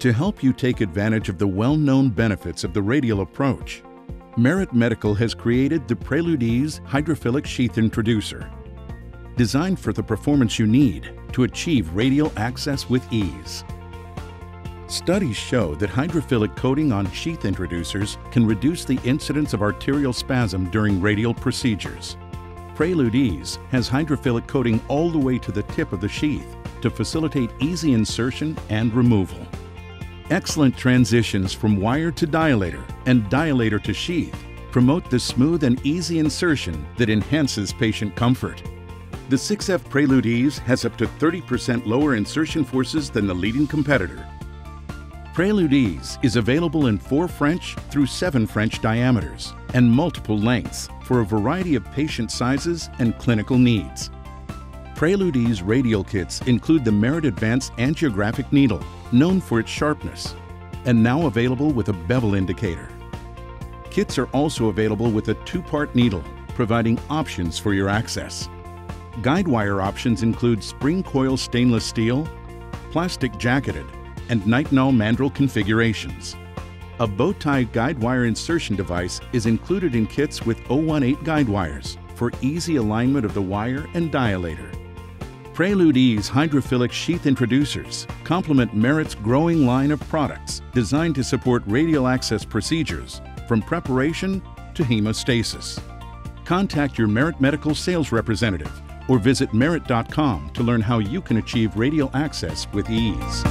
To help you take advantage of the well-known benefits of the radial approach, Merit Medical has created the Prelude-Ease Hydrophilic Sheath Introducer. Designed for the performance you need to achieve radial access with ease. Studies show that hydrophilic coating on sheath introducers can reduce the incidence of arterial spasm during radial procedures. Prelude-Ease has hydrophilic coating all the way to the tip of the sheath to facilitate easy insertion and removal. Excellent transitions from wire to dilator and dilator to sheath promote the smooth and easy insertion that enhances patient comfort. The 6F Prelude-Ease has up to 30% lower insertion forces than the leading competitor. Prelude-Ease is available in 4 French through 7 French diameters and multiple lengths for a variety of patient sizes and clinical needs. Prelude-Ease radial kits include the Merit Advanced Angiographic Needle, known for its sharpness, and now available with a bevel indicator. Kits are also available with a two-part needle, providing options for your access. Guide wire options include spring coil stainless steel, plastic jacketed, and nitinol mandrel configurations. A bow tie guide wire insertion device is included in kits with 018 guide wires for easy alignment of the wire and dilator. Prelude-Ease hydrophilic sheath introducers complement Merit's growing line of products designed to support radial access procedures from preparation to hemostasis. Contact your Merit Medical sales representative or visit merit.com to learn how you can achieve radial access with ease.